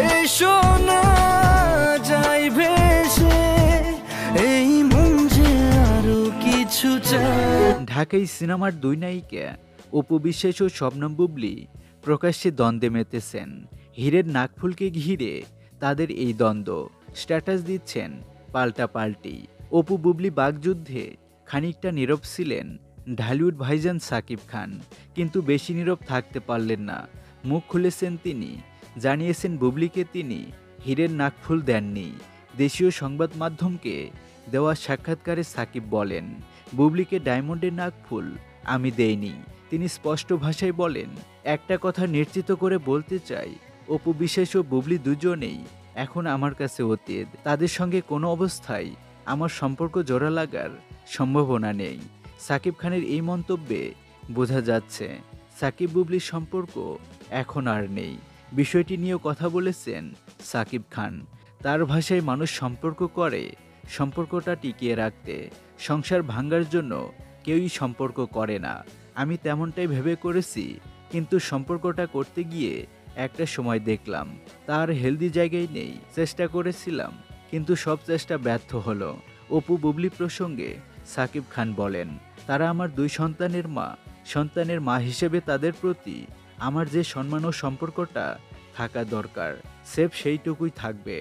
এই কিছু ঢাকাই সিনেমার দুই নায়িকা, অপু বিশ্বাস ও শবনম বুবলি, প্রকাশ্যে দ্বন্দ্বে মেতেছেন। হীরের নাকফুলকে ঘিরে তাদের এই দ্বন্দ্ব। স্ট্যাটাস দিচ্ছেন পাল্টা পাল্টি। অপু বুবলি বাগযুদ্ধে খানিকটা নীরব ছিলেন ঢালিউড ভাইজান সাকিব খান, কিন্তু বেশি নীরব থাকতে পারলেন না। মুখ খুলেছেন তিনি জানিয়েছেন বুবলিকে তিনি হীরের নাকফুল দেননি। দেশীয় সংবাদ মাধ্যমকে দেওয়া সাক্ষাৎকারে সাকিব বলেন, বুবলিকে ডায়মন্ডের নাকফুল আমি দেইনি। তিনি স্পষ্ট ভাষায় বলেন, একটা কথা নিশ্চিত করে বলতে চাই, অপু বিশ্বাস ও বুবলি দুজনেই এখন আমার কাছে অতীত। তাদের সঙ্গে কোনো অবস্থায় আমার সম্পর্ক জোড়া লাগার সম্ভাবনা নেই। সাকিব খানের এই মন্তব্যে বোঝা যাচ্ছে, সাকিব বুবলির সম্পর্ক এখন আর নেই। বিষয়টি নিয়েও কথা বলেছেন সাকিব খান। তার ভাষায় মানুষ সম্পর্ক করে, সম্পর্কটা টিকিয়ে রাখতে, সংসার ভাঙ্গার জন্য কেউই সম্পর্ক করে না। আমি তেমনটাই ভেবে করেছি, কিন্তু সম্পর্কটা করতে গিয়ে একটা সময় দেখলাম, তার হেলদি জায়গায় নেই, চেষ্টা করেছিলাম, কিন্তু সব চেষ্টা ব্যর্থ হলো। অপু বুবলি প্রসঙ্গে সাকিব খান বলেন, তারা আমার দুই সন্তানের মা সন্তানের মা হিসেবে তাদের প্রতি আমার যে সম্মান ও সম্পর্কটা থাকা দরকার সেফ সেইটুকুই থাকবে।